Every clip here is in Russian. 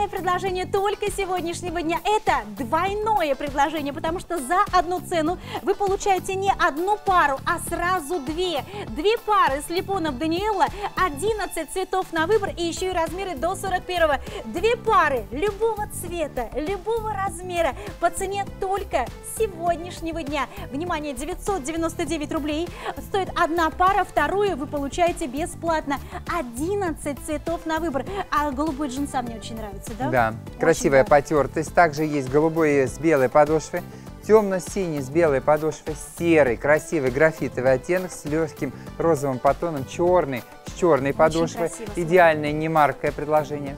Специальное предложение только сегодняшнего дня. Это двойное предложение, потому что за одну цену вы получаете не одну пару, а сразу две. Две пары слепонов Даниэла, 11 цветов на выбор и еще и размеры до 41. Две пары любого цвета, любого размера по цене только сегодняшнего дня. Внимание, 999 рублей стоит одна пара, вторую вы получаете бесплатно. 11 цветов на выбор. А голубой джинса мне очень нравится, да? Да, Очень красивая да. потертость. Также есть голубой с белой подошвой, темно-синий с белой подошвой, серый, красивый графитовый оттенок с легким розовым подтоном, черный с черной подошвой. красиво. Идеальное немаркое предложение.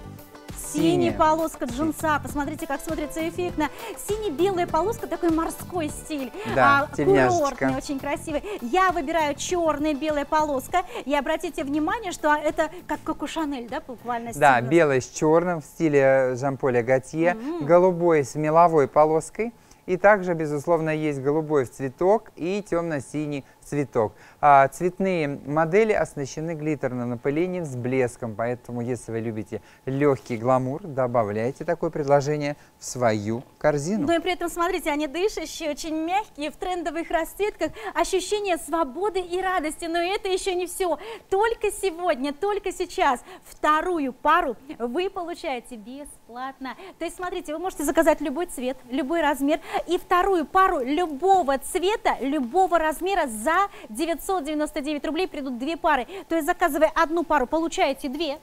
Синяя полоска джинса, посмотрите, как смотрится эффектно. Сине-белая полоска, такой морской стиль. Да, а, курортный, очень красивый. Я выбираю черная белая полоска. И обратите внимание, что это как Коко Шанель, да, буквально Да, стильно. белый с черным в стиле Жан-Поля Готье, голубой с меловой полоской. И также, безусловно, есть голубой в цветок и темно-синий цветок. А, цветные модели оснащены глиттерным напылением с блеском, поэтому, если вы любите легкий гламур, добавляйте такое предложение в свою корзину. Но и при этом, смотрите, они дышащие, очень мягкие, в трендовых расцветках, ощущение свободы и радости. Но это еще не все. Только сегодня, только сейчас вторую пару вы получаете бесплатно. То есть, смотрите, вы можете заказать любой цвет, любой размер, и вторую пару любого цвета, любого размера за 999 рублей придут две пары. То есть, заказывая одну пару, получаете две.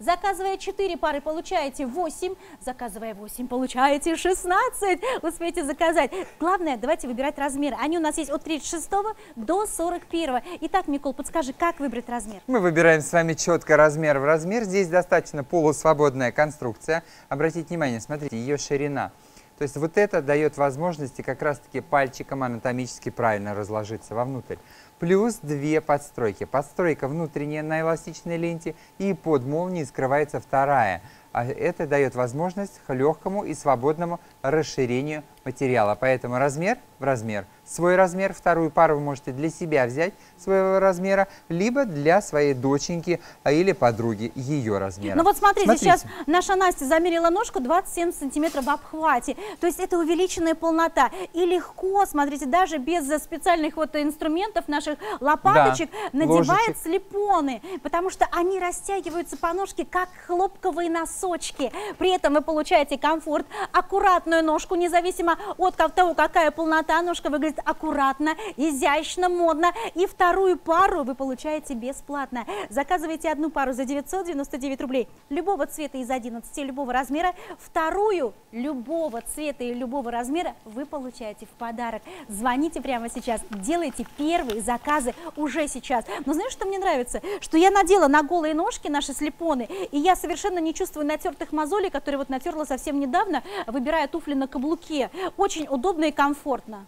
Заказывая 4 пары, получаете 8. Заказывая 8, получаете 16. Успейте заказать. Главное, давайте выбирать размеры. Они у нас есть от 36 до 41. Итак, Микол, подскажи, как выбрать размер? Мы выбираем с вами четко размер в размер. Здесь достаточно полусвободная конструкция. Обратите внимание, смотрите, ее ширина. То есть вот это дает возможности как раз-таки пальчиком анатомически правильно разложиться вовнутрь. Плюс две подстройки. Подстройка внутренняя на эластичной ленте и под молнией скрывается вторая. А это дает возможность легкому и свободному расширению материала. Поэтому размер в размер. Свой размер, вторую пару вы можете для себя взять своего размера, либо для своей доченьки а, или подруги ее размера. Ну вот смотрите, сейчас наша Настя замерила ножку 27 сантиметров в обхвате. То есть это увеличенная полнота. И легко, смотрите, даже без специальных вот инструментов, наших лопаточек, надевает ложечек. слепоны. Потому что они растягиваются по ножке, как хлопковые носочки. При этом вы получаете комфорт, аккуратную ножку, независимо от того, какая полнота, ножка выглядит аккуратно, изящно, модно. И вторую пару вы получаете бесплатно. Заказывайте одну пару за 999 рублей, любого цвета из 11, любого размера. Вторую любого цвета и любого размера вы получаете в подарок. Звоните прямо сейчас, делайте первые заказы уже сейчас. Но знаешь, что мне нравится? Что я надела на голые ножки наши слепоны, и я совершенно не чувствую натертых мозолей, которые вот натерла совсем недавно, выбирая туфли на каблуке. Очень удобно и комфортно.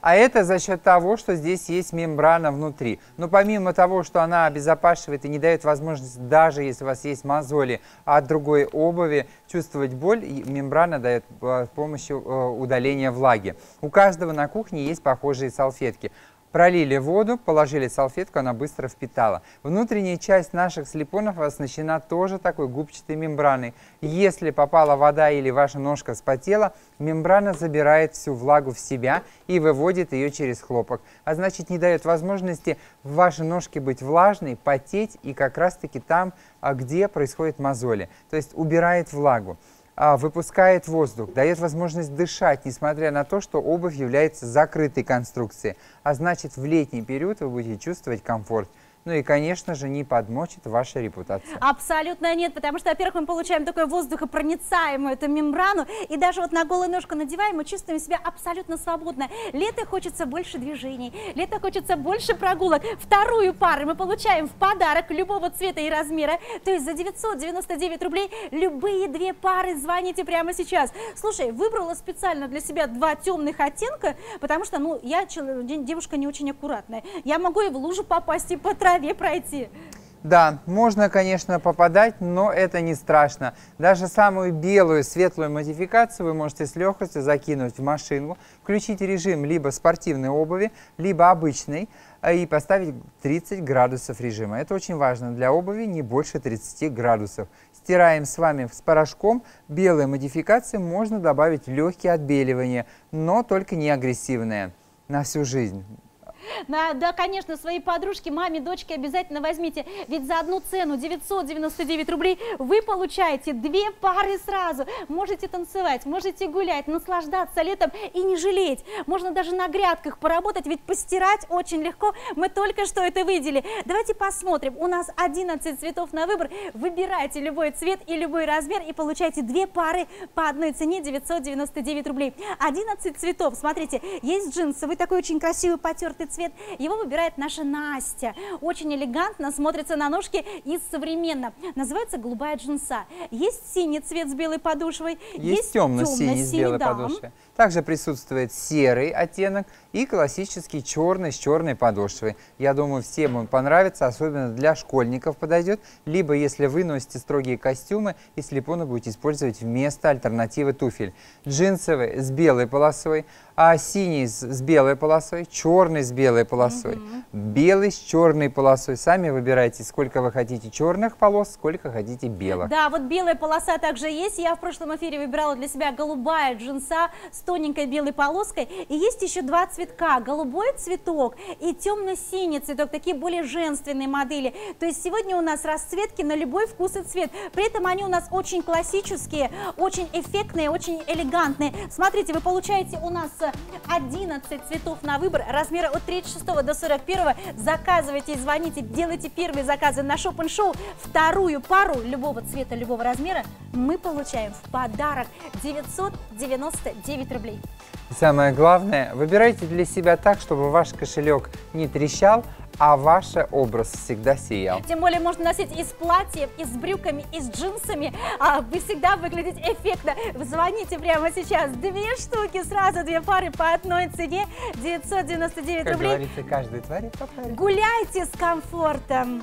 А это за счет того, что здесь есть мембрана внутри. Но помимо того, что она обезопасивает и не дает возможность, даже если у вас есть мозоли от другой обуви, чувствовать боль, мембрана дает э, с помощью э, удаления влаги. У каждого на кухне есть похожие салфетки. Пролили воду, положили салфетку, она быстро впитала. Внутренняя часть наших слепонов оснащена тоже такой губчатой мембраной. Если попала вода или ваша ножка вспотела, мембрана забирает всю влагу в себя и выводит ее через хлопок. А значит, не дает возможности вашей ножке быть влажной, потеть и как раз-таки там, а, где происходят мозоли. То есть убирает влагу выпускает воздух, дает возможность дышать, несмотря на то, что обувь является закрытой конструкцией. А значит, в летний период вы будете чувствовать комфорт. Ну и, конечно же, не подмочит ваша репутация. Абсолютно нет, потому что, во-первых, мы получаем такую воздухопроницаемую эту мембрану, и даже вот на голую ножку надеваем, мы чувствуем себя абсолютно свободно. Лето хочется больше движений, лето хочется больше прогулок. Вторую пару мы получаем в подарок любого цвета и размера, то есть за 999 рублей любые две пары звоните прямо сейчас. Слушай, выбрала специально для себя два темных оттенка, потому что, ну, я девушка не очень аккуратная. Я могу и в лужу попасть, и по траве пройти. Да, можно, конечно, попадать, но это не страшно. Даже самую белую, светлую модификацию вы можете с легкостью закинуть в машину, включить режим либо спортивной обуви, либо обычной, а, и поставить 30 градусов режима. Это очень важно. Для обуви не больше 30 градусов. Стираем с вами с порошком. Белые модификации можно добавить легкие отбеливания, но только не агрессивные на всю жизнь. Да, да, конечно, своей подружке, маме, дочке обязательно возьмите. Ведь за одну цену 999 рублей вы получаете две пары сразу. Можете танцевать, можете гулять, наслаждаться летом и не жалеть. Можно даже на грядках поработать, ведь постирать очень легко. Мы только что это видели. Давайте посмотрим. У нас 11 цветов на выбор. Выбирайте любой цвет и любой размер и получайте две пары по одной цене 999 рублей. 11 цветов. Смотрите, есть джинсовый такой очень красивый потертый цвет цвет. Его выбирает наша Настя. Очень элегантно, смотрится на ножке и современно. Называется голубая джинса. Есть синий цвет с белой подошвой. Есть, есть темно-синий с белой да. подошвой. Также присутствует серый оттенок и классический черный с черной подошвой. Я думаю, всем он понравится, особенно для школьников подойдет, либо если вы носите строгие костюмы и слепоны будете использовать вместо альтернативы туфель. Джинсовый с белой полосой, а синий с белой полосой, черный с белой полосой, угу. Белый с черной полосой. Сами выбирайте, сколько вы хотите черных полос, сколько хотите белых. Да, вот белая полоса также есть. Я в прошлом эфире выбирала для себя голубая джинса с тоненькой белой полоской. И есть еще два цветка, голубой цветок и темно-синий цветок, такие более женственные модели. То есть сегодня у нас расцветки на любой вкус и цвет. При этом они у нас очень классические, очень эффектные, очень элегантные. Смотрите, вы получаете у нас 11 цветов на выбор, размера от 36 до 41. Заказывайте и звоните, делайте первые заказы на шоп-н-шоу. Вторую пару любого цвета, любого размера мы получаем в подарок 999 рублей. Самое главное, выбирайте для себя так, чтобы ваш кошелек не трещал, а ваш образ всегда сиял. Тем более можно носить и с платьем, и с брюками, и с джинсами. А вы всегда выглядите эффектно. звоните прямо сейчас. Две штуки, сразу две пары по одной цене. 999 как рублей. Как говорится, каждый творит по паре. Гуляйте с комфортом.